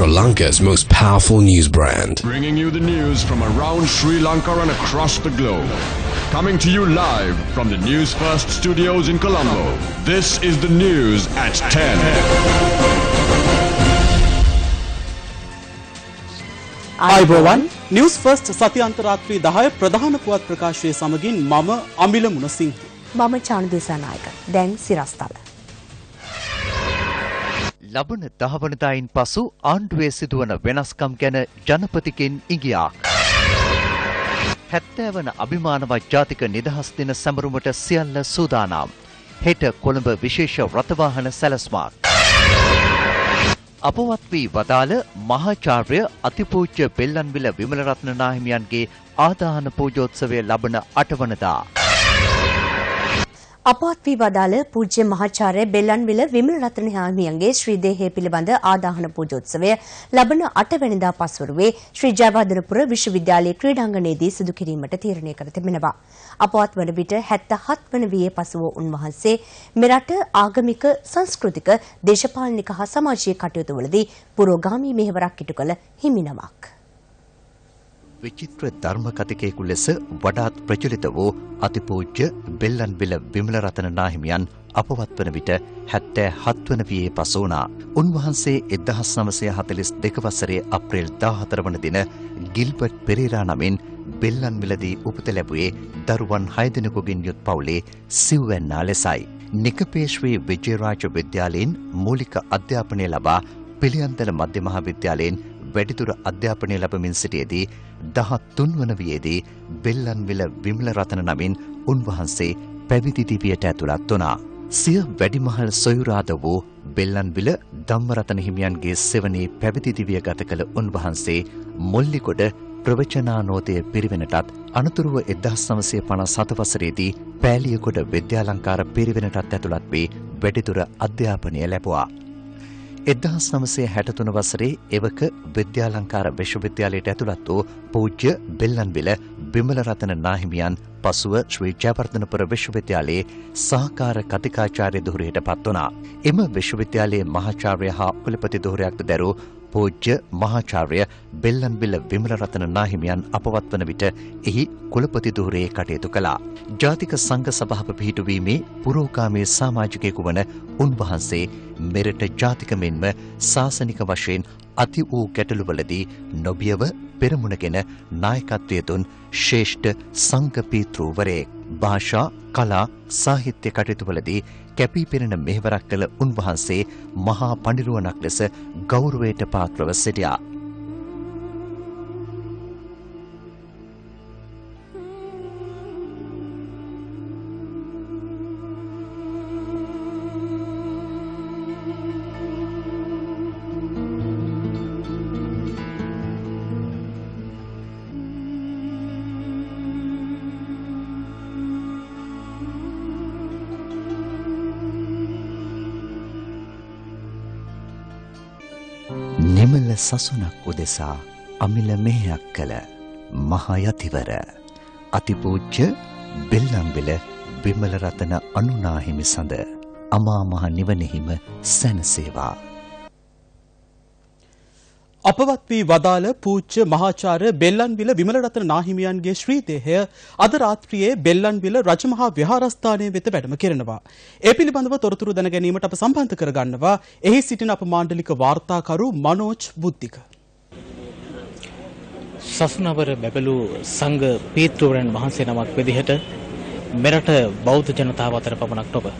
Sri Lanka's most powerful news brand. Bringing you the news from around Sri Lanka and across the globe. Coming to you live from the News First studios in Colombo. This is the news at 10. ආයිබෝවන් news first සති අන්තරාත්‍රී දහය ප්‍රධාන පුවත් ප්‍රකාශය සමගින් මම අමිල මුණසිංහ. මම චානුදේශනායක දැන් සිරස්තල. ලබන දහවනදායින් පසු ආණ්ඩුවේ සිදුවන වෙනස්කම් ගැන ජනපතිකින් ඉගියාක්. හැත්තෑවන අභිමානවත් ජාතික නිදහස් දින සැමරුමට සියල්ල සූදානම්. හෙට කොළඹ විශේෂ රථවාහන සැලස්මාක්. අපවත් වී වදාළ මහාචාර්ය අතිපූජ්‍ය බෙල්ලන්විල විමලරත්න නාහිමියන්ගේ ආදාහන පූජෝත්සවය ලබන අටවනදා. අපවත් වී වදාළ පූජ්‍ය මහාචාර්ය බෙල්ලන්විල විමල රත්න හිමියන්ගේ ශ්‍රී දේහය පිළිබඳ ආදාහන පූජෝත්සවය ලබන 8 වෙනිදා පස්වරුවේ ශ්‍රී ජයවර්ධනපුර විශ්වවිද්‍යාලයේ ක්‍රීඩාංගණයේදී සිදු කිරීමට තීරණය කර තිබෙනවා. අපවත් වන විට 77 වන වියේ පසුව උන්වහන්සේ මෙරට ආගමික සංස්කෘතික දේශපාලනික හා සමාජීය කටයුතුවලදී පුරෝගාමී මෙහෙවරක් ඉටු කළ හිමිනමක්. විචිත්‍ර ධර්ම කතිකයෙකු ලෙස වඩාත් ප්‍රචලිත වූ අතිපූජ්‍ය බෙල්ලන්විල විමලරතන නාහිමියන් අපවත් වන විට හැත්තෑ හත්වන වියේ පසෝනා. උන්වහන්සේ එදහස් නමසය හතලිස් දෙක වසරේ අප්‍රේල් දාහතර වන දින ගිල්බට් පෙරේරා නමින් බෙල්ලන්විලදී උපත ලැබුවේ දරුවන් හයදෙනෙකුගින් යුත් පවුලේ සිව්වැන්නා ලෙසයි. නිකපේශ්වී විජයරාජ විද්‍යාලයෙන් මූලික අධ්‍යාපනය ලබා පිළියන්දල මධ්‍ය මහාවිද්‍යාලයෙන් වැඩිදුර අධ්‍යාපනය ලබමින් සිටියේදී දහත් තුන්වන වියේදී බෙල්ලන්විල විමල රතන නමින් උන්වහන්සේ පැවිදි දිවියට ඇතුළත් වනා. සිය වැඩිමහල් සොයුරාද වූ බෙල්ලන්විල ධම්මරතන හිමියන්ගේ සෙවනේ පැවිදි දිවිය ගත කළ උන්වහන්සේ මුල්ලිකොඩ ප්‍රවචනානෝතය පිරිවෙනටත් අනතුරුව එදහස් නමසය පණ සතවසරේදී පෑලියකොට විද්‍යාලංකාර පිරිවෙනටත් ඇතුළත් වේ වැඩිදුර අධ්‍යාපනය ලැබවා. එදහස් නමසේ හැටතුන වසරේ එවක විද්‍යාලංකාර විශ්වවිද්‍යාලයට ඇතුළත් වූ පූජ්‍ය බෙල්ලන්විල බිමලරතන නාහිමියන් පසුව ශ්‍රී ජයවර්ධනපුර විශ්වවිද්‍යාලයේ සහකාර කතිකාචාර්ය දුහරයට පත් වනා. එම විශ්වවිද්‍යාලයේ මහාචාර්ය හා කුලපති දුහරයක්ද දැරූ පූජ්‍ය මහාචාර්ය බෙල්ලන්විල විමලරතන නාහිමියන් අපවත් වන විට එහි කුලපති දුහරේ කටයුතු කළා. ජාතික සංඝ සභාව පිහිටුවීමේ පුරෝකාමේ සමාජිකයෙකු වන උන්වහන්සේ මෙරට ජාතික මෙන්ම ශාසනික වශයෙන් අති වූ ගැටලුවලදී නොබියව පෙරමුණගෙන නායකත්වය දුන් ශේෂ්ඨ සංඝපීතෘවරයෙක්. භාෂා කලා සාහිත්‍ය කටයුතුවලදී කැපී පෙනෙන මෙහෙවරක් කළ උන්වහන්සේ මහා පඬිරුවනක් ලෙස ගෞරවයට පාත්‍රව සිටියා. නිමල සසුනක් උදෙසා අමිල මෙහෙයක් කළ මහයතිවර. අතිපූජ්‍ය බෙල්ලම්බෙල විමල රතන අනුනාහිමි සඳ අමා මහ නිවනෙහිම සැනසේවා. අපවත් වී වදාළ පූජ්‍ය මහාචාර්ය බෙල්ලන්විල විමලරතන නාහිමියන්ගේ ශ්‍රී දේහය අද රාත්‍රියේ බෙල්ලන්විල රජමහා විහාරස්ථානයේ වෙත වැඩම කෙරෙනවා. ඒ පිළිබඳව තොරතුරු දැන ගැනීමට අප සම්බන්ධ කරගන්නවා. එහි සිටින අප මාණ්ඩලික වාර්තාකරු මනෝජ් බුද්ධික. සසුනවර බැබලූ සංඝ පීතෘවරයන් වහන්සේ නමක් විදිහට මෙරට බෞද්ධ ජනතාව අතර පමණක් නොව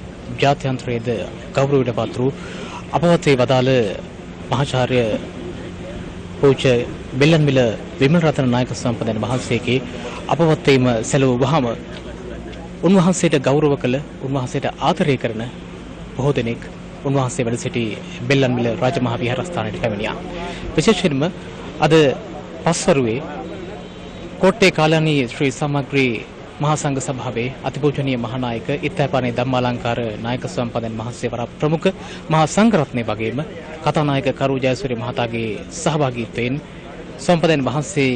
ජාත්‍යන්තරයේද ගෞරවයට පත් වූ අපවත් වේ වදාළ මහාචාර්ය පූජ්‍ය බෙල්ලන්විල විමල රතන නායක සම්පදන වහන්සේගේ අපවත් වීම සැලවූ වහම උන්වහන්සේට ගෞරව කළ උන්වහන්සේට ආදරය කරන බොහෝ දෙනෙක් උන්වහන්සේ වැඩ සිටි බෙල්ලන්විල රාජමහා විහාරස්ථානයට පැමිණියා. විශේෂයෙන්ම අද පස්වරුවේ කොට්ටේ කාලනී ශ්‍රී සමග්‍රී මහා සංඝ සභාවේ අතිපූජනීය මහානායක ඉත්තෑපානේ ධම්මාලංකාර නායක සම්පදන් මහත්සේ වර ප්‍රමුඛ මහා සංඝරත්නය වගේම කතානායක කරු ජයසූරිය මහතාගේ සහභාගීත්වයෙන් සම්පදන් වහන්සේ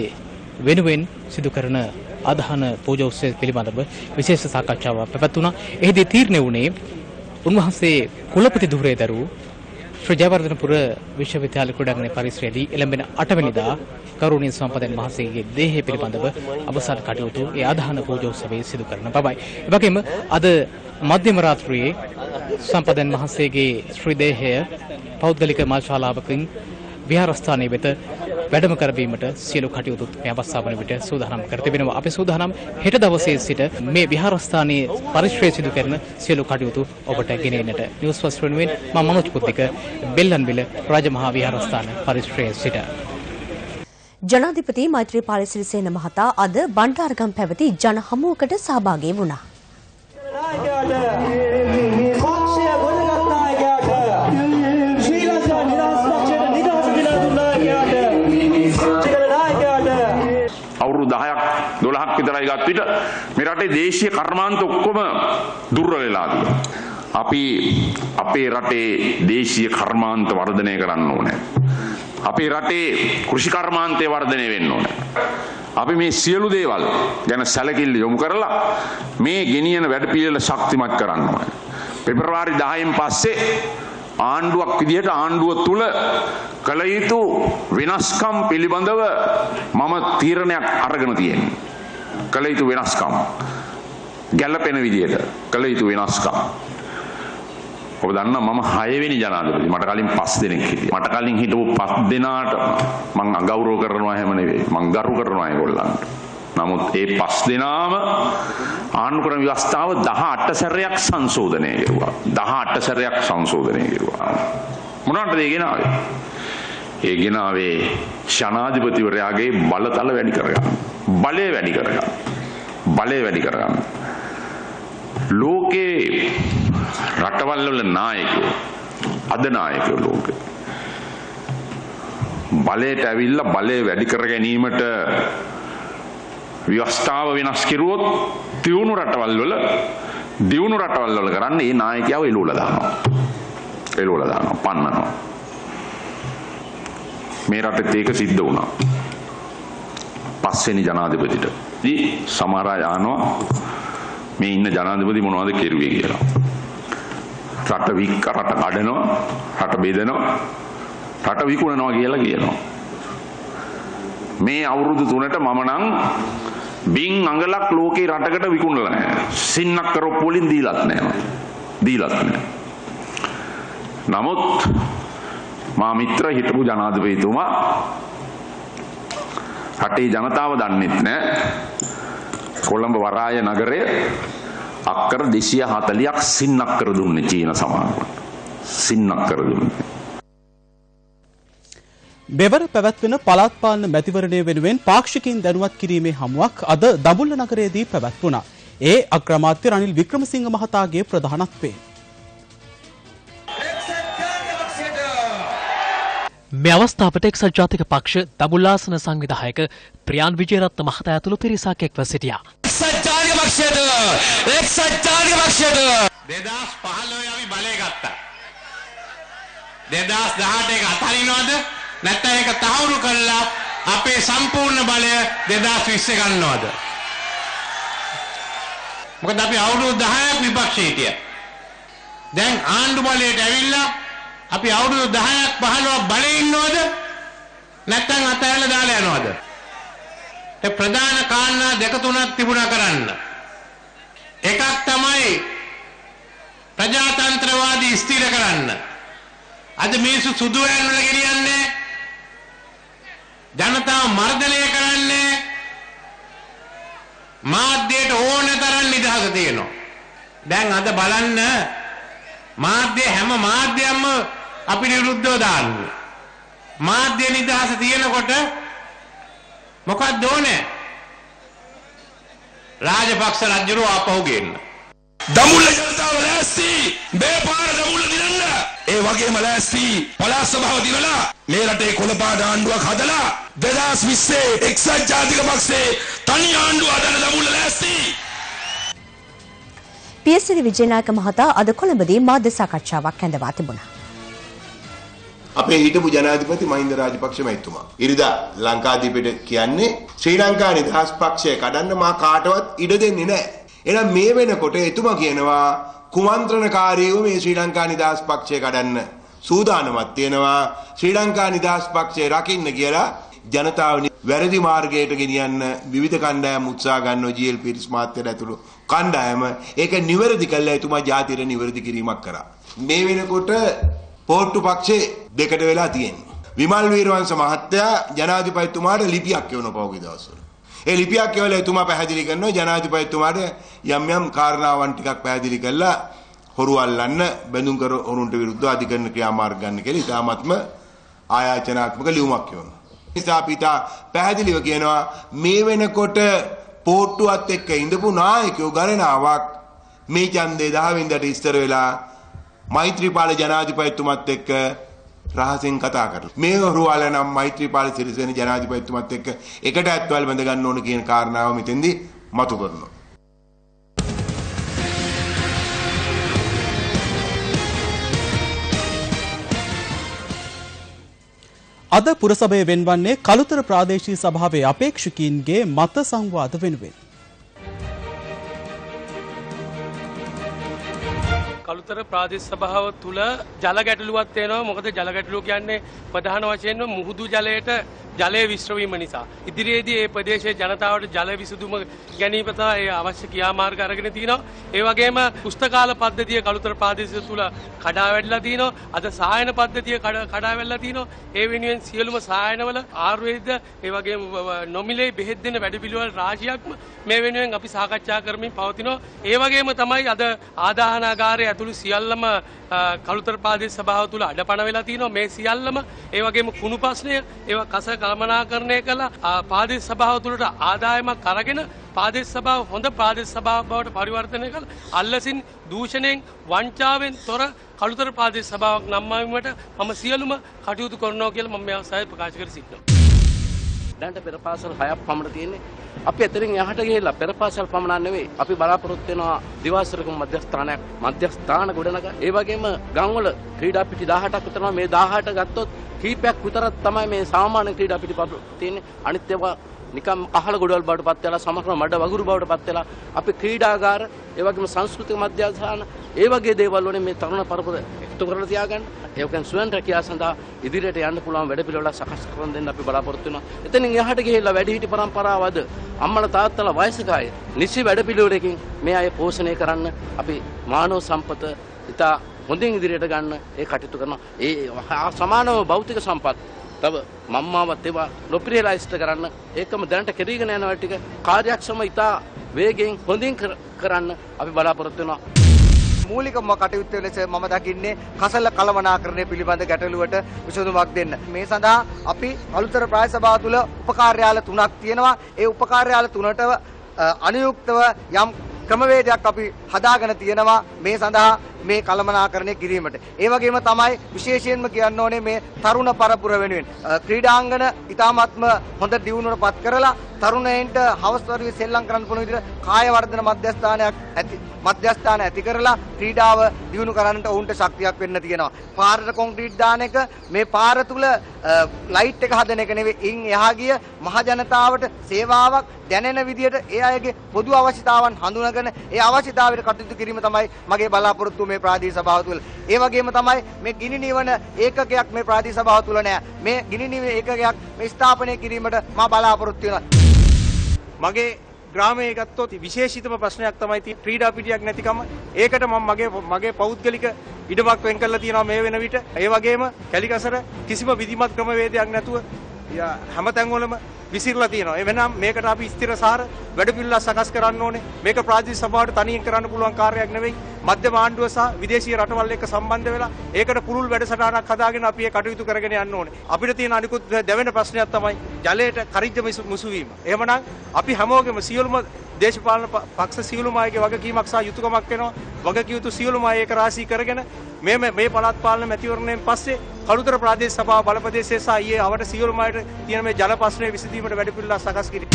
වෙනුවෙන් සිදු කරන අදහන පූජෝත්සවය පිළිබඳව විශේෂ සාකච්ඡාවක් පැවැත්වුණා. එහිදී තීරණය වුණේ උන්වහන්සේ කුලපති ධුරේ දරූ ශ්‍රී ජයවර්ධනපුර විශ්වවිද්‍යාල ක්‍රීඩාංගණය පරිසරයේදී එළඹෙන 8 වෙනිදා කරුණීය සම්පදන් මහසේගේ දේහය පිළිබඳව අවසන් කටයුතු ඒ ආදාන පූජෝත්සවයේ සිදු කරන බවයි. එවැගේම අද මධ්‍යම රාත්‍රියේ සම්පදන් මහසේගේ ශ්‍රී දේහය පෞද්ගලික මාශාලාවකින් විහාරස්ථානයේ වෙත වැඩම කරවීමට සියලු කටයුතු මේ අවස්ථාව වන විට සූදානම් කර තිබෙනවා. අපි සූදානම් හෙට දවසේ සිට මේ විහාරස්ථානයේ පරිශ්‍රය සිදු කරන සියලු කටයුතු ඔබට ගෙනෙන්නට නිවුස් ෆස්ට් වෙනුවෙන් මම මනෝජ් පුත්තික බෙල්ලන්විල රාජමහා විහාරස්ථාන පරිශ්‍රයේ සිට ජනාධිපති මෛත්‍රීපාල සිරිසේන මහතා අද බණ්ඩාරගම් පැවති ජන හමුවකට සහභාගී වුණා. 12ක් විතරයි ගත් විට මේ රටේ දේශීය කර්මාන්ත ඔක්කොම දුර්වල වෙලා තිබෙනවා. අපි අපේ රටේ දේශීය කර්මාන්ත වර්ධනය කරන්න ඕනේ. අපේ රටේ කෘෂි කර්මාන්තය වර්ධනය වෙන්න ඕනේ. අපි මේ සියලු දේවල් ගැන සැලකිල්ල යොමු කරලා මේ ගෙනියන වැඩපිළිවෙල ශක්තිමත් කරන්න ඕනේ. පෙබරවාරි 10න් පස්සේ ආණ්ඩුවක් විදිහට ආණ්ඩුව තුල කළ යුතු වෙනස්කම් පිළිබඳව මම තීරණයක් අරගෙන තියෙනවා. කළ යුතු වෙනස්කම්. ගැළපෙන විදිහට කළ යුතු වෙනස්කම්. ඔබ දන්න මම 6 වෙනි ජනාධිපති. මට කලින් 5 දෙනෙක් හිටියා. මට කලින් හිටපු 5 දෙනාට මම අගෞරව කරනවා හැම නෙවෙයි. මම ගරු කරනවා ඒගොල්ලන්ට. නමුත් ඒ 5 දෙනාම ආණ්ඩුක්‍රම ව්‍යවස්ථාව 18 සැරයක් සංශෝධනය කෙරුවා. 18 සැරයක් සංශෝධනය කෙරුවා. මොනවටද ඒ ගෙනාවේ? ඒ ගෙනාවේ ජනාධිපතිවරයාගේ බලතල වැඩි කරගන්න. බලය වැඩි කරගන්න. බලය වැඩි කරගන්න. ලෝකේ රටවල් වල නායකයෝ අද නායකයෝ ලෝකේ. බලයට ඇවිල්ලා බලය වැඩි කර ගැනීමට ව්‍යවස්ථාව වෙනස් කෙරුවොත් තියුණු රටවල් වල දියුණු රටවල් වල කරන්නේ ඒ නායකයව එළුවලා දානවා. එළුවලා දානවා පන්නනවා. මේ රටෙත් ඒක සිද්ධ වුණා. පස්වෙනි ජනාධිපතිට. ඉතින් සමහර අය අහනවා මේ ඉන්න ජනාධිපති මොනවද කෙරුවේ? කියලා. රට වික් රට කඩනවා රට බෙදනවා රට විකුණනවා කියලා කියනවා. මේ අවුරුදු තුනට මම නම් බින් අඟලක් ලෝකේ රටකට විකුණලා නැහැ සින්නක් කරොප්පු වලින් දීලත් නැහැ දීලත් නැහැ නමුත් මා මිත්‍ර හිටපු ජනාධිපතිතුමා රටේ ජනතාව දන්නෙත් නැහැ කොළඹ වරාය නගරය අක්කර 240ක් සින්නක් කර දුන්නේ චීන සමාගමට. සින්නක් කර දුන්නේ. මෙවර පැවැත්වෙන පළාත් පාලන මැතිවරණය වෙනුවෙන් පාක්ෂිකයින් දැනුවත් කිරීමේ හමුවක් අද දඹුල්ල නගරයේදී පැවැත්වුණා. ඒ අග්‍රාමාත්‍ය රනිල් වික්‍රමසිංහ මහතාගේ ප්‍රධානත්වයෙන්. මේ අවස්ථාවට එක්සත් ජාතික පක්ෂ දමුල්ලාසන සංවිධායක ප්‍රියාන් විජේරත්න මහතා ඇතුළු පිරිසක් එක්ව සිටියා. එක්සත් ජාතික පක්ෂයට එක්සත් ජාතික පක්ෂයට දෙදස් පහළොවේ අපි බලය ගත්තා. දෙදස් දහට එක අතරිනවද නැත්නම් ඒක තහවුරු කළා අපේ සම්පූර්ණ බලය දෙදස් විස්ස ගන්නවද. මොකද අපි අවුරුදු 10ක් විපක්ෂයේ හිටියා. දැන් ආණ්ඩු බලයට ඇවිල්ලා අපි අවුරුදු 10ක් 15ක් බලේ ඉන්නවද නැත්නම් අතහැරලා දාලා යනවද ඒ ප්‍රධාන කාරණා දෙක තුනක් තිබුණා කරන්න එකක් තමයි ප්‍රජාතන්ත්‍රවාදී ස්ථිර කරන්න අද මිනිස්සු සුදු වෑන් වල ගෙනියන්නේ ජනතාව මර්ධනය කරන්නේ මාධ්‍යයට ඕන තරම් නිදහස තියෙනවා දැන් අද බලන්න මාධ්‍ය හැම මාධ්‍යයක්ම අපිට විරුද්ධව දාන්නේ. මාධ්‍ය නිදහස තියෙනකොට මොකක්ද ඕනේ? රාජපක්ෂ රජුරෝ ආපහු ගේන්න. දමුල්ල ජනතාව ලෑස්ති මේ පාර දමුල්ල දිනන්න ඒ වගේම ලෑස්ති පළාත් සභාව දිනලා මේ රටේ කොළපාට ආණ්ඩුවක් හදලා 2020 එක්සත් ජාතික පක්ෂේ තනි ආණ්ඩුව හදන දමුල්ල ලෑස්ති පියසිරි විජේනායක මහතා අද කොළඹදී මාධ්‍ය සාකච්ඡාවක් ඇඳවා තිබුණා. අපේ හිටපු ජනාධිපති මහින්ද රාජපක්ෂ මැතිතුමා. ඉරිදා ලංකාදීපයට කියන්නේ ශ්‍රී ලංකා නිදහස් පක්ෂය කඩන්න මා කාටවත් ඉඩ දෙන්නේ නැහැ. එහෙනම් මේ වෙනකොට එතුමා කියනවා කුමන්ත්‍රණකාරීව මේ ශ්‍රී ලංකා නිදහස් පක්ෂය කඩන්න සූදානමක් තියෙනවා. ශ්‍රී ලංකා නිදහස් පක්ෂය රකින්න කියලා ජනතාව වැරදි මාර්ගයට ගෙනියන්න විවිධ කණ්ඩායම් උත්සාහ ගන්නවා ජීඑල් පිරිස් මහත්තයා ඇතුළු කණ්ඩායම. ඒක නිවැරදි කළා එතුමා ජාතියට නිවැරදි කිරීමක් කරා. මේ වෙනකොට පෝට්ටු පක්ෂේ දෙකට වෙලා තියෙනවා විමල් වීරවංශ මහත්තයා ජනාධිපතිතුමාට ලිපියක් කියවන පහුගිය දවස්වල. ඒ ලිපියක් කියවලා එතුමා පැහැදිලි කරනවා ජනාධිපතිතුමාට යම් යම් කාරණාවන් ටිකක් පැහැදිලි කළා හොරු අල්ලන්න බැඳුම් කර හොරුන්ට විරුද්ධව අධිකරණ ක්‍රියාමාර්ග ගන්න කියලා ඉතාමත්ම ආයාචනාත්මක ලියුමක් කියවනවා. නිසා අපිට පැහැදිලිව කියනවා මේ වෙනකොට පෝට්ටුවත් එක්ක ඉඳපු නායකයෝ ගණනාවක් මේ ඡන්දේ 10 වෙනිදාට ඉස්තර වෙලා මෛත්‍රීපාල ජනාධිපතිතුමත් එක්ක රහසෙන් කතා කරලා මේ හොරුවාල නම් මෛත්‍රීපාල සිරිසේන ජනාධිපතිතුමත් එක්ක එකට ඇත්වල බඳ ගන්න ඕන කියන කාරණාව මෙතෙන්දී මතු කරනවා. අද පුරසභය වෙන්වන්නේ කළුතර ප්‍රාදේශීය සභාවේ අපේක්ෂකීන්ගේ මත සංවාද වෙනුවෙන්. කළුතර ප්‍රාදේශ සභාව තුළ ජල ගැටලුවක් තියෙනවා මොකද ජල ගැටලුව කියන්නේ ප්‍රධාන වශයෙන්ම මුහුදු ජලයට ජලය විශ්‍රවීම නිසා. ඉදිරියේදී මේ ප්‍රදේශයේ ජනතාවට ජල විසඳුම ගැනීම තමයි අවශ්‍ය ක්‍රියාමාර්ග අරගෙන තිනවා. ඒ වගේම පුස්තකාල පද්ධතිය කළුතර ප්‍රාදේශය තුළ කඩා වැටලා තිනවා. අද සායන පද්ධතිය කඩා වැටලා තිනවා. ඒ වෙනුවෙන් සියලුම සායනවල ආයුර්වේද ඒ වගේම නොමිලේ බෙහෙත් දෙන වැඩපිළිවෙල රාශියක්ම මේ වෙනුවෙන් අපි සාකච්ඡා කරමින් පවතිනවා. ඒ වගේම තමයි අද ආදාහනාගාරය ඇතුළු සියල්ලම කළුතර ප්‍රාදේශ සභාව තුළ අඩපණ වෙලා තිනවා. මේ සියල්ලම ඒ වගේම කුණු ප්‍රශ්නය ඒවා කස කළමනාකරණය කළා පාදේශ සභාව තුළට ආදායමක් අරගෙන පාදේශ සභාව හොඳ පාදේශ සභාව බවට පරිවර්තනය කළ අල්ලසින් දූෂණයෙන් වංචාවෙන් තොර කළුතර පාදේශ සභාවක් නම්මාවීමට මම සියලුම කටයුතු කරනවා කියලා මම මේ අවස්ථාවේ ප්‍රකාශ කර සිටිනවා. දැන්ට පෙර පාසල් හයක් පමණ තියෙන්නේ. අපි එතනින් එහාට ගිහිල්ලා පෙර පාසල් පමණක් නෙවෙයි. අපි බලාපොරොත්තු වෙනවා දිවාසරකම මධ්‍යස්ථානයක් මධ්‍යස්ථාන ගොඩනගා. ඒ වගේම ගම්වල ක්‍රීඩා පිටි 18ක් විතර මේ 18 ගත්තොත් කීපයක් විතරක් තමයි මේ සාමාන්‍ය ක්‍රීඩා පිටි තියෙන්නේ අනිත් ඒවා නිකම් අහල ගොඩවල් බවට පත් වෙලා සමහර මඩ වගුරු බවට පත් වෙලා අපි ක්‍රීඩාගාර ඒ වගේම සංස්කෘතික මධ්‍යස්ථාන ඒ වගේ දේවල් වලින් මේ තරුණ පරපුර එකතු කරලා තියාගන්න ඒකෙන් ස්වයං රැකියාව සඳහා ඉදිරියට යන්න පුළුවන් වැඩ පිළිවෙලක් සකස් කරන දෙන්න අපි බලාපොරොත්තු වෙනවා. එතනින් එහාට ගිහිල්ලා වැඩිහිටි පරම්පරාව අද අම්මලා තාත්තලා වයසක අය නිසි වැඩ පිළිවෙලකින් මේ අය පෝෂණය කරන්න අපි මානව සම්පත ඉතා හොඳින් ඉදිරියට ගන්න ඒ කටයුතු කරනවා. ඒ සමානව භෞතික සම්පත් තව මම්මාවත් ඒවා නොපිරියලා ඉෂ්ට කරන්න ඒකම දැනට කෙරීගෙන යනවා ටික කාර්යක්ෂම ඉතා වේගෙන් හොඳින් කරන්න අපි බලාපොරොත්තු වෙනවා. මූලිකම කටයුත්ත ලෙස මම දකින්නේ කසල කළමනාකරණය පිළිබඳ ගැටලුවට විසඳුමක් දෙන්න. මේ සඳහා අපි අලුතර ප්‍රාය සභාව තුළ උපකාර්යාල තුනක් තියෙනවා. ඒ උපකාර්යාල තුනට අනුයුක්තව යම් ක්‍රමවේදයක් අපි හදාගෙන තියෙනවා මේ සඳහා මේ කළමනාකරණය කිරීමට. ඒ වගේම තමයි විශේෂයෙන්ම කියන්න ඕනේ මේ තරුණ පරපුර වෙනුවෙන් ක්‍රීඩාංගන ඉතාමත්ම හොඳ දියුණුවට පත් කරලා තරුණයින්ට හවස් වරුවේ සෙල්ලම් කරන්න පුළුවන් විදිහට කාය වර්ධන මධ්‍යස්ථානයක් ඇති මධ්‍යස්ථාන ඇති කරලා ක්‍රීඩාව දියුණු කරන්නට ඔවුන්ට ශක්තියක් වෙන්න තියෙනවා. පාරට කොන්ක්‍රීට් දාන එක මේ පාර තුල ලයිට් එක හදන එක නෙවෙයි. ඉන් එහා ගිය මහ ජනතාවට සේවාවක් දැනෙන විදිහට ඒ අයගේ පොදු අවශ්‍යතාවන් හඳුනාගෙන ඒ අවශ්‍යතාවයට කටයුතු කිරීම තමයි මගේ බලාපොරොත්තුව මේ ප්‍රාදේශීය සභාව තුළ. ඒ වගේම තමයි මේ ගිනි නිවන ඒකකයක් මේ ප්‍රාදේශීය සභාව තුළ නෑ. මේ ගිනි නිවන ඒකකයක් මේ ස්ථාපනය කිරීමට මා බලාපොරොත්තු වෙනවා. මගේ ග්‍රාමයේ ගත්තොත් විශේෂිතම ප්‍රශ්නයක් තමයි තියෙන්නේ ක්‍රීඩා පිටියක් නැතිකම. ඒකට මම මගේ මගේ පෞද්ගලික ඉඩමක් වෙන් කරලා තියෙනවා මේ වෙන විට. ඒ වගේම කැලිකසර කිසිම විධිමත් ක්‍රමවේදයක් නැතුව හැමතැන්වලම විසිරලා තියෙනවා. එවෙනම් මේකට අපි ස්ථිරසාර වැඩපිළිවෙල සකස් කරන්න ඕනේ. මේක ප්‍රාදේශීය සභාවට තනියෙන් කරන්න පුළුවන් කාර්යයක් නෙවෙයි. මධ්‍යම ආණ්ඩුව සහ විදේශීය රටවල් එක්ක සම්බන්ධ වෙලා ඒකට පුළුල් වැඩසටහනක් හදාගෙන අපි ඒ කටයුතු කරගෙන යන්න ඕනේ. අපිට තියෙන අනිකුත් දැවෙන ප්‍රශ්නයක් තමයි ජලයට කරිජ්ජ මුසු වීම. එහෙමනම් අපි හැමෝගෙම සියලුම දේශපාලන පක්ෂ සියලුම අයගේ වගකීමක් සහ යුතුයකමක් වෙනවා. වගකිය යුතු සියලුම අය ඒක රාශී කරගෙන මේ මේ පළාත් පාලන මැතිවරණයෙන් පස්සේ කළුතර ප්‍රාදේශ සභාව බලපදේශයේ සහ ඊයේ අවට සියලුම අයට තියෙන මේ ජල ප්‍රශ්නය විසඳීමට වැඩපිළිවෙළ සකස් කිරීම.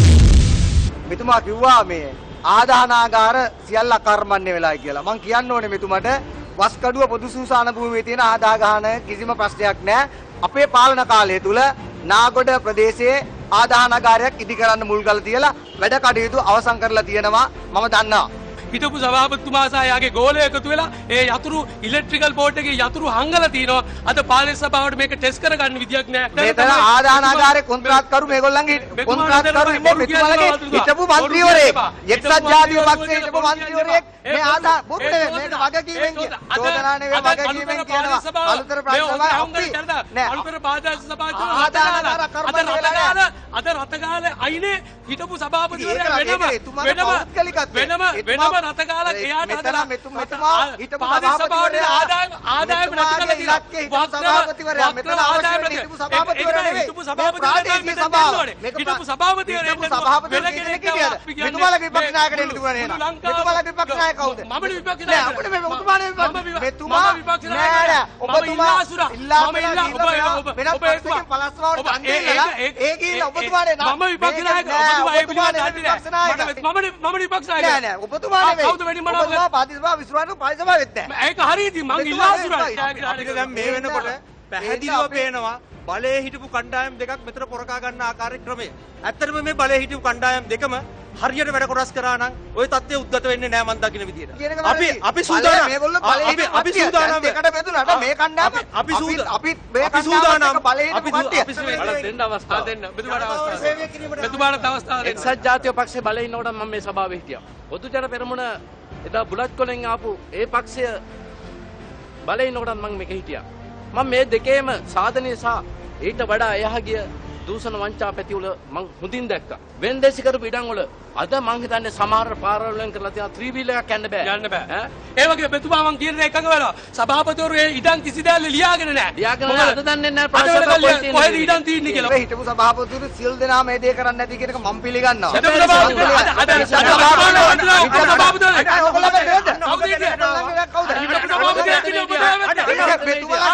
මෙතුමා කිව්වා මේ ආදාහනාගාර සියල්ල අකර්මණ්‍ය වෙලා කියලා. මං කියන්න ඕනේ මෙතුමට වස්කඩුව පොදු සූසාන භූමියේ තියෙන ආදාගාන කිසිම ප්‍රශ්නයක් නැහැ. අපේ පාලන කාලය තුල නාගොඩ ප්‍රදේශයේ ආදාහනාගාරයක් ඉදි කරන්න මුල් ගල තියලා වැඩ කටයුතු අවසන් කරලා තියෙනවා මම දන්නවා. හිටපු සභාපතිතුමා සහ එයාගේ ගෝලය එකතු වෙලා ඒ යතුරු ඉලෙක්ට්‍රිකල් බෝඩ් එකේ යතුරු හංගලා තිනවා. අද පාලන සභාවට මේක ටෙස්ට් කරගන්න විදියක් නෑ. මෙතන ආදානාගාරේ කොන්ත්‍රාත්කරු මේගොල්ලන්ගේ කොන්ත්‍රාත්කරු ඉන්නේ මෙතුමාලගේ හිටපු മന്ത്രിවරයෙක්. එක්සත් ජාතික පක්ෂයේ හිටපු മന്ത്രിවරයෙක් මේ ආදා බුත් මේක වගකීමෙන් කියන. චෝදනා නෙවෙයි වගකීමෙන් කියනවා. අලුතර ප්‍රශ්නවයි අපි නෑ. අලුතර පාදාස සභාව ආදානාගාර කර්මන වෙලා අද රතගාලේ අයිනේ හිටපු සභාපතිවරයා වෙනම වෙනම වෙනම වෙනම රතගාලක් එයාට හදලා මෙතුමා හිටපු සභාවට ආදායම ආදායම නැති කරලා ඉලක්කයේ හිටපු සභාපතිවරයා මෙතන ආදායම අවශ්‍ය හිටපු සභාපතිවරයා හිටපු සභාපතිවරයා සභාව. හිටපු සභාපතිවරයා හිටපු සභාපතිවරයා කියන්නේ කීයද මෙතුමාලගේ විපක්ෂ නායකයෙක් නෙතුණා නේද මෙතුමාලගේ විපක්ෂ නායක කවුද මම විපක්ෂ නෑ අපිට මේ ඔබතුමානේ විපක්ෂ මෙතුමා නෑ නෑ ඔබතුමා ඉල්ලා ඔබ වෙනස් පක්ෂයකින් පලස්වාවට ඡන්දේ ඒ ගිහිල්ලා ඔබතුමානේ මම විපක්ෂ නායක ඔබතුමානේ විපක්ෂ නායක මම මම විපක්ෂ නායක නෑ නෑ ඔබතුමා කවුද වැඩි මම ඔබතුමා පාතිසභාව විශ්වාසු පාතිසභාවෙත් නෑ ඒක හරි ඉතින් මං ඉල්ලා අසුරා අපිට දැන් මේ වෙනකොට පැහැදිලිව පේනවා බලයේ හිටපු කණ්ඩායම් දෙකක් මෙතන පොරකා ගන්න ආකාරයේ ක්‍රමය. ඇත්තටම මේ බලයේ හිටපු කණ්ඩායම් දෙකම හරියට වැඩ කොටස් කරා නම් ওই තත්ත්වය උද්ගත වෙන්නේ නැහැ මන් දකින්න විදියට. අපි අපි සූදානම් මේගොල්ලෝ බලයේ අපි අපි සූදානම් දෙකට බෙදුනට මේ කණ්ඩායම අපි අපි මේ අපි සූදානම් බලයේ අපි කට්ටිය දෙන්න අවස්ථාව දෙන්න මෙතුමාට අවස්ථාව මෙතුමාට අවස්ථාව දෙන්න එක්සත් ජාතික පක්ෂේ බලේ ඉන්නකොට මම මේ සභාවේ හිටියා. පොදු ජන පෙරමුණ එදා බුලත් කොලෙන් ආපු ඒ පක්ෂය බලේ ඉන්නකොටත් මම මේක හිටියා. මම මේ දෙකේම සාධනය සහ ඊට වඩා එහා ගිය දූෂණ වංචා පැතිවල මං හොඳින් දැක්කා. වෙන්දේසි කරපු ඉඩම් වල අද මං හිතන්නේ සමහර පාරවල් වලින් කරලා තියෙන ත්‍රිවිල් එකක් යන්න බෑ. යන්න බෑ. ඒ වගේ මෙතුමා මං කියන එකඟ වෙලා සභාපතිවරු ඒ ඉඩම් කිසි දෙයක් ලියාගෙන නැහැ. ලියාගෙන නැහැ. අද දන්නේ නැහැ අද ප්‍රශ්න කොහෙද කොහෙද ඉඩම් තියෙන්නේ කියලා. මේ හිටපු සභාපතිවරු සියලු දෙනා මේ දේ කරන්නේ නැති කියන එක මම පිළිගන්නවා. අද අද සභාපතිවරු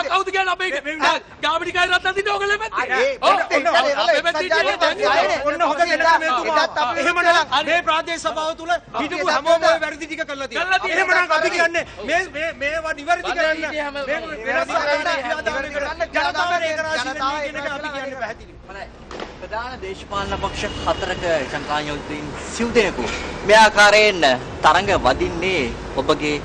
කවුද කියන්නේ අපේ ගාමිණිකයි රත්නදින ඔයගොල්ලෝ ඔන්න හොඳ එහෙමනම් මේ ප්‍රාදේශ සභාව තුල හිටපු හැමෝම වැරදි ටික කරලා තියෙනවා. එහෙමනම් අපි කියන්නේ මේ මේ මේවා නිවැරදි කරන්න. මේ වෙනස් කරන්න ජනතාව ඒකරාශී වෙන්න කියන එක අපි කියන්නේ පැහැදිලි. ප්‍රධාන දේශපාලන පක්ෂ හතරක සංකායෝජිතින් සිව් දෙනෙකු මේ ආකාරයෙන් තරඟ වදින්නේ ඔබගේ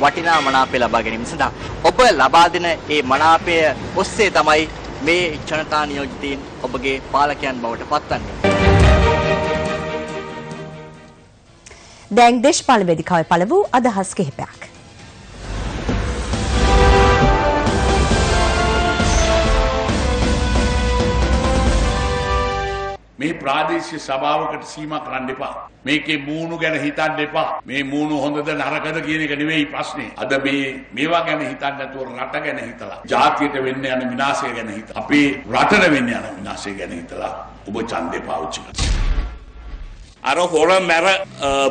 වටිනා මනාපය ලබා ගැනීම සඳහා. ඔබ ලබා දෙන ඒ මනාපය ඔස්සේ තමයි මේ ජනතා නියෝජිතයින් ඔබගේ පාලකයන් බවට පත්වන්නේ දැන් දේශපාලන වේදිකාවේ පළ වූ අදහස් කිහිපයක්. මේ ප්‍රාදේශීය සභාවකට සීමා කරන්න එපා. මේකේ මූණු ගැන හිතන්න එපා. මේ මූණු හොඳද නරකද කියන එක නෙවෙයි ප්‍රශ්නේ. අද මේ මේවා ගැන හිතන්න නැතුව රට ගැන හිතලා, ජාතියට වෙන්න යන විනාශය ගැන හිතලා, අපේ රටට වෙන්න යන විනාශය ගැන හිතලා ඔබ ඡන්දේ පාවිච්චි කරන්න. අර හොර මැර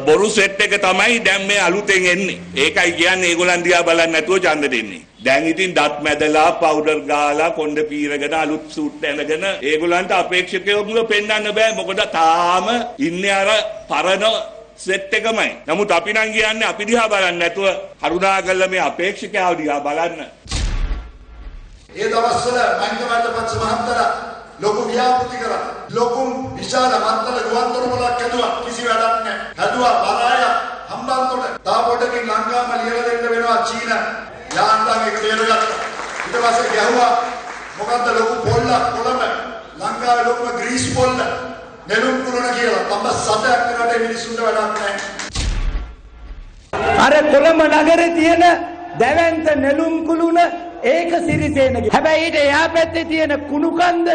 බොරු සෙට් එක තමයි දැන් මේ අලුතෙන් එන්නේ. ඒකයි කියන්නේ ඒගොල්ලන් දිහා බලන්නේ නැතුව ඡන්ද දෙන්නේ. දැන් ඉතින් දත් මැදලා පවුඩර් ගාලා කොණ්ඩ පීරගෙන අලුත් සූට් ඇඳගෙන ඒගොල්ලන්ට අපේක්ෂකයෝගල පෙන්වන්න බෑ. මොකද තාම ඉන්නේ අර පරණ සෙට් එකමයි. නමුත් අපි නම් කියන්නේ අපි දිහා බලන්නේ නැතුව කරුණාකරලා මේ අපේක්ෂකයව දිහා බලන්න. ඒ දවස්වල මහින්ද රාජපක්ෂ මහත්තයා ලොකු ව්‍යාපෘති කරා. ලොකු විශාල මත්තල ගුවන්තොටුපළක් හැදුවා. කිසි වැඩක් නැහැ. හැදුවා බරාය හම්බන්තොට. තා පොඩකින් ලංකාවම ලියලා දෙන්න වෙනවා චීන. යාන්තම් එක බේරගත්තා. ඊට පස්සේ ගැහුවා මොකද්ද ලොකු පොල්ලක් කොළඹ. ලංකාවේ ලොකුම ග්‍රීස් පොල්ල. නෙළුම් කුරුණ කියලා. තම සතයක් වෙනට මිනිසුන්ට වැඩක් නැහැ. අර කොළඹ නගරේ තියෙන දැවැන්ත නෙළුම් කුළුණ ඒක සිරිසේනගේ. හැබැයි ඊට එහා පැත්තේ තියෙන කුණු කන්ද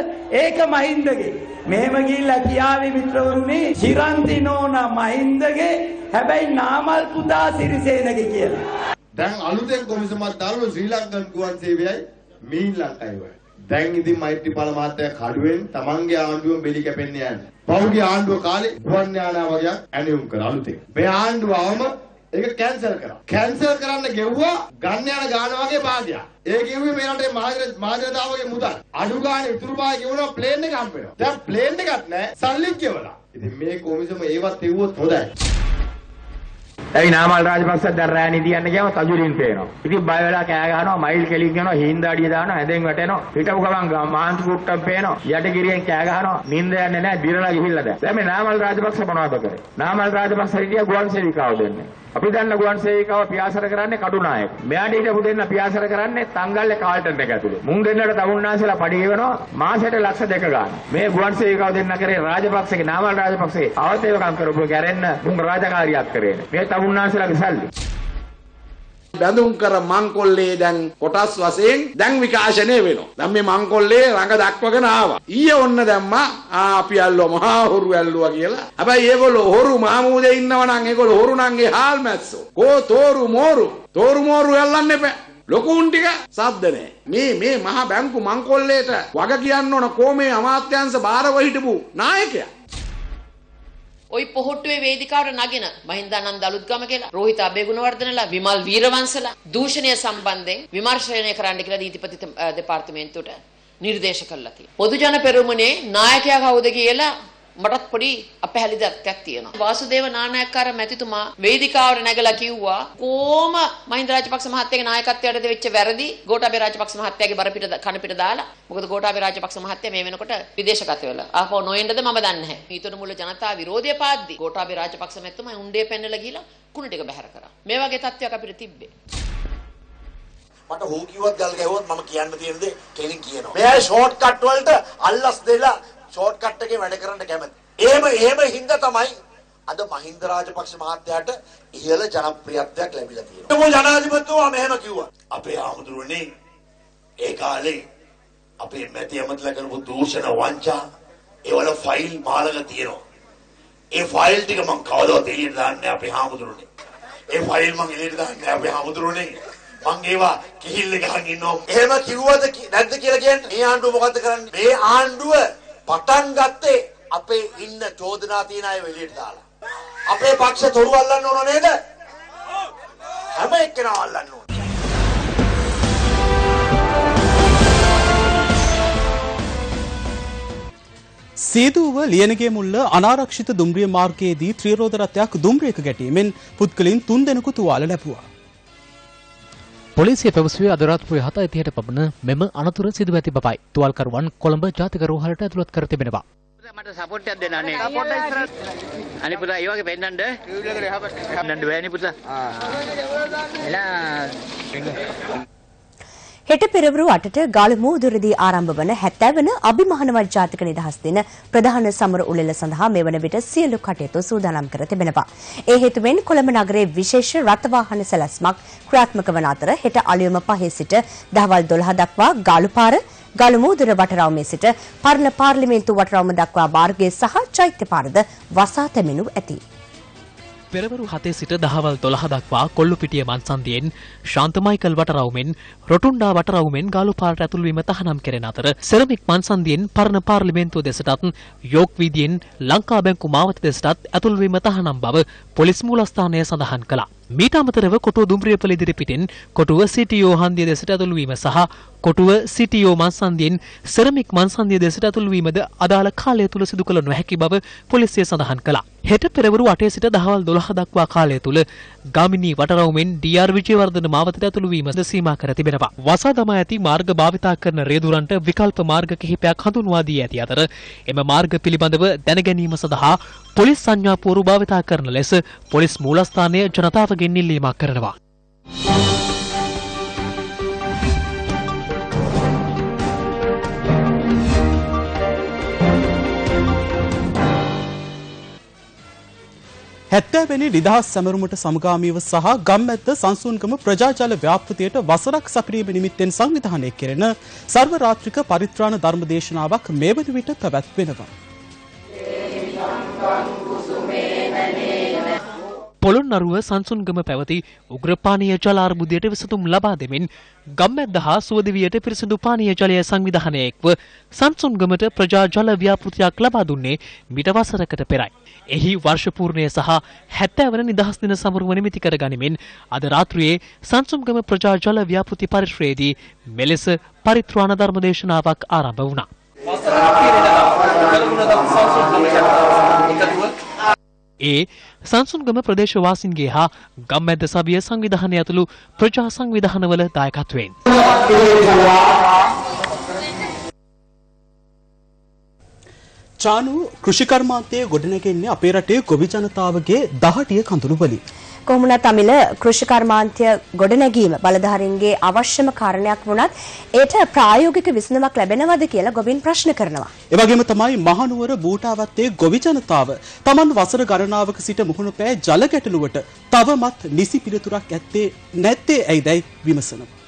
ඒක මහින්දගේ. මෙහෙම ගිහිල්ලා කියාවි මිත්‍රවරුනි ශිරන්ති නෝනා මහින්දගේ හැබැයි නාමල් පුතා සිරිසේනගේ කියලා. දැන් අලුතෙන් කොමිසමක් දාලා ශ්‍රී ලංකන් ගුවන් සේවයයි මීන් ලංකාවයි. දැන් ඉතින් මෛත්‍රීපාල මහත්තයා කඩුවෙන් තමන්ගේ ආණ්ඩුවෙන් බෙලි කැපෙන්න යන්නේ. පහුගිය ආණ්ඩුව කාලේ ගුවන් යානා වගේ ඇණියුම් කරා අලුතෙන්. මේ ආණ්ඩුව අවම ඒක කැන්සල් කරා. කැන්සල් කරන්න ගෙව්වා ගන්න යන ගාන වගේ භාගයක්. ඒ කිව්වේ මේ රටේ මහජන මහජනතාවගේ මුදල්. අඩු ගානේ ඉතුරු භාගය ගෙවුණා ප්ලේන් එක හම්බ වෙනවා. දැන් ප්ලේන් එකක් නැහැ සල්ලිත් ගෙවලා. ඉතින් මේ කොමිසම ඒවත් එව්වොත් හොඳයි. ඇයි නාමල් රාජපක්ෂ දැන් රෑ නිදියන්න ගියාම තජුරින් පේනවා. ඉතින් බය වෙලා කෑ ගහනවා මයිල් කෙලින් යනවා හින්දාඩිය දානවා ඇදෙන් වැටෙනවා. හිටපු ගමන් මාන්තු කුට්ටම් පේනවා. යටිගිරියෙන් කෑ ගහනවා. නිින්ද යන්නේ නැහැ දිරලා ගිහිල්ලා දැන්. දැන් මේ නාමල් රාජපක්ෂ මොනවද කරේ? නාමල් රාජපක්ෂ හිටියා ගුවන් සේවිකාව දෙන්නේ. අපි දන්න ගුවන් සේවිකාව පියාසර කරන්නේ කඩුනායක. මෙයාට හිටපු දෙන්න පියාසර කරන්නේ තංගල්ලේ කාල්ටන් එක ඇතුලේ. මුන් දෙන්නට තමුන්නාසලා පඩි ගෙවනවා මාසෙට ලක්ෂ දෙක ගන්න. මේ ගුවන් සේවිකාව දෙන්න කරේ රාජපක්ෂගේ නාමල් රාජපක්ෂගේ අවතේවකම් කරපු ගැරෙන්න මුන් රාජකාරියක් කරේ. මේ තමුන්නාසලාගේ සල්ලි. බැඳුම් කර මංකොල්ලේ දැන් කොටස් වශයෙන් දැන් විකාශනය වෙනවා. දැන් මේ මංකොල්ලේ රඟ දක්වගෙන ආවා. ඊයේ ඔන්න දැම්මා ආ අපි ඇල්ලුවා මහා හොරු ඇල්ලුවා කියලා. හැබැයි ඒගොල්ලෝ හොරු මහමූදේ ඉන්නවා නම් ඒගොල්ලෝ හොරු නංගේ හාල් මැස්සෝ. කෝ තෝරු මෝරු. තෝරු මෝරු ඇල්ලන්න එපා. ලොකුන් ටික සද්ද නැහැ. මේ මේ මහා බැංකු මංකොල්ලේට වග කියන්න ඕන කොමේ අමාත්‍යංශ භාරව හිටපු නායකයා. ওই පොහොට්ටුවේ වේදිකාවට නගින මහින්දානන්ද අලුත්ගම කියලා රෝහිත අබේගුණවර්ධනලා විමල් වීරවංශලා දූෂණය සම්බන්ධයෙන් විමර්ශනය කරන්න කියලා නීතිපති දෙපාර්තමේන්තුවට නිර්දේශ කළා තියෙනවා. පොදු ජන පෙරමුණේ නායකයා කවුද කියලා මටත් පොඩි අපහැලි දත්තයක් තියෙනවා. වාසුදේව නානායක්කාර මැතිතුමා වේදිකාවට නැගලා කිව්වා කොහොම මහින්ද රාජපක්ෂ මහත්තයාගේ නායකත්වයට වෙච්ච වැරදි ගෝඨාභය රාජපක්ෂ මහත්තයාගේ බර පිට කන පිට දාලා මොකද ගෝඨාභය රාජපක්ෂ මහත්තයා මේ වෙනකොට විදේශගත වෙලා. ආපහු නොඑන්නද මම දන්නේ නැහැ. ඊතර මුල ජනතා විරෝධය පාද්දි ගෝඨාභය රාජපක්ෂ මැතිතුමා උණ්ඩේ පැනලා ගිහලා කුණු ටික බැහැර කරා. මේ වගේ තත්ත්වයක් අපිට තිබ්බේ. මට හෝ කිව්වත් ගල් ගැහුවත් මම කියන්න තියෙන දේ කෙලින් කියනවා. මෙයා ෂෝට් කට් වලට අල්ලස් දෙලා ෂෝට් කට් එකේ වැඩ කරන්න කැමති. එහෙම එහෙම හින්දා තමයි අද මහින්ද රාජපක්ෂ මහත්තයාට ඉහළ ජනප්‍රියත්වයක් ලැබිලා තියෙනවා. මොකද ජනාධිපතිතුමා මෙහෙම කිව්වා. අපේ ආමුදුරනේ ඒ කාලේ අපේ මැති ඇමතිලා කරපු දූෂණ වංචා ඒවල ෆයිල් මාලක තියෙනවා. ඒ ෆයිල් ටික මම කවදාවත් එළියට දාන්නේ අපේ ආමුදුරනේ. ඒ ෆයිල් මම එළියට දාන්නේ අපේ ආමුදුරනේ. මං ඒවා කිහිල්ල ගහන් ඉන්නවා. එහෙම කිව්වද නැද්ද කියලා කියන්නේ? මේ ආණ්ඩුව මොකද්ද කරන්නේ? මේ ආණ්ඩුව පටන් ගත්තේ අපේ ඉන්න චෝදනා තියෙන අය එළියට දාලා. අපේ පක්ෂ තොරු අල්ලන්න ඕන නේද? හැම එක්කෙනා අල්ලන්න ඕන. සීදුව ලියනගේ මුල්ල අනාරක්ෂිත දුම්රිය මාර්ගයේදී ත්‍රිරෝධ රථයක් දුම්රියක ගැටීමෙන් පුද්ගලයන් තුන් දෙනෙකු තුවාල ලැබුවා. පොලිසිය පැවසුවේ අදරාත්‍රිය 7:30ට පමණ මෙම අනතුර සිදුව ඇති බවයි. තුවාල්කරුවන් කොළඹ ජාතික රෝහලට ඇතුළත් කර තිබෙනවා. මට සපෝට් එකක් දෙන්න අනේ. සපෝට් එක ඉස්සරහ. අනේ පුතා ඒ වගේ පෙන්නන්න. ටීවී එකට එහා පැත්තට. පෙන්නන්න බෑනේ පුතා. එලා හෙට පෙරවරු 8ට ගාලමූදුරදී ආරම්භ වන 70 වන අභිමානවත් ජාතික නිදහස් දින ප්‍රධාන සමර උළෙල සඳහා මෙවන විට සියලු කටයුතු සූදානම් කර තිබෙනවා. ඒ හේතුවෙන් කොළඹ නගරයේ විශේෂ රථ වාහන සැලැස්මක් ක්‍රියාත්මක වන අතර හෙට අලුයම 5 සිට දහවල් 12 දක්වා ගාලුපාර ගලමුදුර වටරවුමේ සිට පරණ පාර්ලිමේන්තු වටරවුම දක්වා මාර්ගය සහ චෛත්‍ය පාරද වසා තැමෙනු ඇති. පෙරවරු හතේ සිට දහවල් දොළහ දක්වා කොල්ලු පිටිය මන්සන්දියෙන් ශාන්තමයිකල් වටරවුමෙන් රොටුන්ඩා වටරවුමෙන් ගාලු පාරට ඇතුල්වීම තහනම් කෙරෙන අතර සෙරමික් මන්සන්දියෙන් පරණ පාර්ලිමේන්තුව දෙසටත් යෝක් වීදියෙන් ලංකා බැංකු මාවත දෙසටත් ඇතුල්වීම තහනම් බව පොලිස් මූලස්ථානය සඳහන් කළා. මීට අමතරව කොටුව දුම්රියපල ඉදිරි පිටින් කොටුව සිටියෝ හන්දිය දෙසට ඇතුළුවීම සහ කොටුව සිටියෝ මන්සන්දියෙන් සෙරමික් මන්සන්දිය දෙසට ඇතුළුවීමද අදාළ කාලය තුල සිදු කළ නොහැකි බව පොලිසිය සඳහන් කළා. හෙට පෙරවරු 8 සිට දහවල් 12 දක්වා කාලය තුල ගාමිණී වටරවුමෙන් ඩී.ආර්. විජේවර්ධන මාවතට ඇතුළුවීමද සීමා කර තිබෙනවා. වසා දමා ඇති මාර්ග භාවිතා කරන රේදුරන්ට විකල්ප මාර්ග කිහිපයක් හඳුන්වා දී ඇති අතර එම මාර්ග පිළිබඳව දැනගැනීම සඳහා පොලිස් සංඥා පුවරු භාවිතා කරන ලෙස පොලිස් මූලස්ථානය ජනතාවගෙන් ඉල්ලීමක් කරනවා. හැත්තෑවැනි නිදහස් සැමරුමට සමගාමීව සහ ගම්මැත්ත සංසුන්කම ප්‍රජාජල ව්‍යාපෘතියට වසරක් සපරීම නිමිත්තෙන් සංවිධානය කෙරෙන සර්වරාත්‍රික පරිත්‍රාණ ධර්ම දේශනාවක් මේ වන විට පැවැත්වෙනවා. පොළොන්නරුව සංසුන්ගම පැවති උග්‍රපානීය ජල අර්බුදයට විසඳුම් ලබා දෙමින් ගම්මැද්ද හා සුවදිවියට පිරිසිදු පානීය ජලය සංවිධානය එක්ව සංසුන්ගමට ප්‍රජා ජල ව්‍යාපෘතියක් ලබා දුන්නේ මිට වසරකට පෙරයි. එහි වර්ෂපූර්ණය සහ හැත්තෑ වන නිදහස් දින සමරුව නිමිති කර ගනිමින් අද රාත්‍රියේ සංසුන්ගම ප්‍රජා ජල ව්‍යාපෘති පරිශ්‍රයේදී මෙලෙස පරිත්‍රාණ ධර්ම දේශනාවක් ආරම්භ වුණා. ඒ සංසුන්ගම ප්‍රදේශවාසින්ගේ හා ගම්මැද්ද සවිය සංවිධානය ඇතුළු ප්‍රජා සංවිධානවල දායකත්වයෙන්. චානු කෘෂිකර්මාන්තයේ ගොඩනැගෙන්නේ අපේ රටේ ගොවි ජනතාවගේ දහටිය කඳුළු වලින්. කොහොමුණ තමිල කෘෂිකර්මාන්තය ගොඩනැගීම බලධාරීන්ගේ අවශ්‍යම කාරණයක් වුණත් ඒට ප්‍රායෝගික විසඳුමක් ලැබෙනවද කියලා ගොවින් ප්‍රශ්න කරනවා. එවැගේම තමයි මහනුවර බූටාවත්තේ ගොවි ජනතාව තමන් වසර ගණනාවක සිට මුහුණු පෑ ජල ගැටලුවට තවමත් නිසි පිළිතුරක් ඇත්තේ නැත්තේ ඇයිදැයි විමසනවා.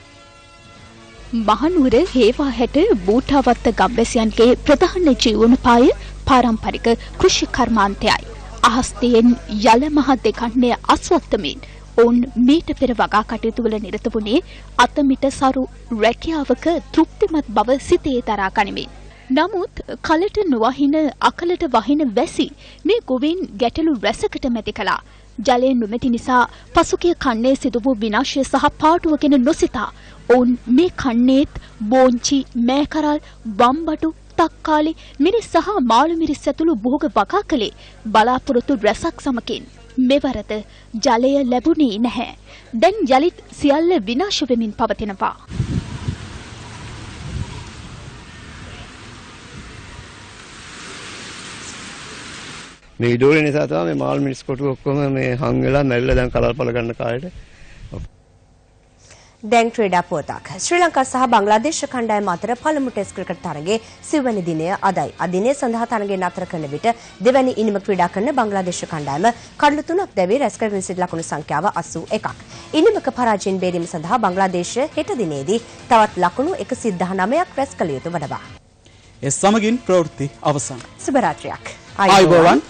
මහනුවර හේවා හැට බූටාවත්ත ගම්වැසියන්ගේ ප්‍රධාන ජීවනෝපාය පාරම්පරික කෘෂි කර්මාන්තයයි. අහස්තයෙන් යල මහ දෙකන්නේ අස්වත්තමින් ඔවුන් මීට පෙර වගා කටයුතු වල නිරත වුණේ අතමිට සරු රැකියාවක තෘප්තිමත් බව සිතේ දරා ගනිමින්. නමුත් කලට නොවහින අකලට වහින වැසි මේ ගොවින් ගැටලු රැසකට මැති කළා. ජලය නොමැති නිසා පසුගිය කන්නේ සිදු වූ විනාශය සහ පාටුව ගැන නොසිතා ඔවුන් මේ කන්නේත් බෝංචි මෑකරල් වම්බටු තක්කාලි මිරිස් සහ මාළු මිරිස් ඇතුළු භෝග වගා කළේ බලාපොරොත්තු රැසක් සමකින් මෙවරද ජලය ලැබුණේ නැහැ. දැන් යළිත් සියල්ල විනාශ වෙමින් පවතිනවා. මේ ඉඩෝලේ නිසා තමයි මේ මාල් මිනිස් කොටු ඔක්කොම මේ හං වෙලා මැරිලා දැන් කලල්පල ගන්න කාලෙට දැන් ක්‍රීඩා පුවතක්. ශ්‍රී ලංකා සහ බංග්ලාදේශ කණ්ඩායම අතර පළමු ටෙස්ට් ක්‍රිකට් තරගයේ සිව්වැනි දිනය අදයි. අදිනය සඳහා තරගය නතර කරන විට දෙවැනි ඉනිම ක්‍රීඩා කරන බංග්ලාදේශ කණ්ඩායම කඩලු තුනක් දැවී රැස් කරගෙන සිටි ලකුණු සංඛ්‍යාව 81ක්. ඉනිමක පරාජයෙන් බේරීම සඳහා බංග්ලාදේශ හෙට දිනේදී තවත් ලකුණු 119ක් රැස් කළ යුතු වනවා. ඒ සමගින් ප්‍රවෘත්ති අවසන්. සුබ රාත්‍රියක්. ආයුබෝවන්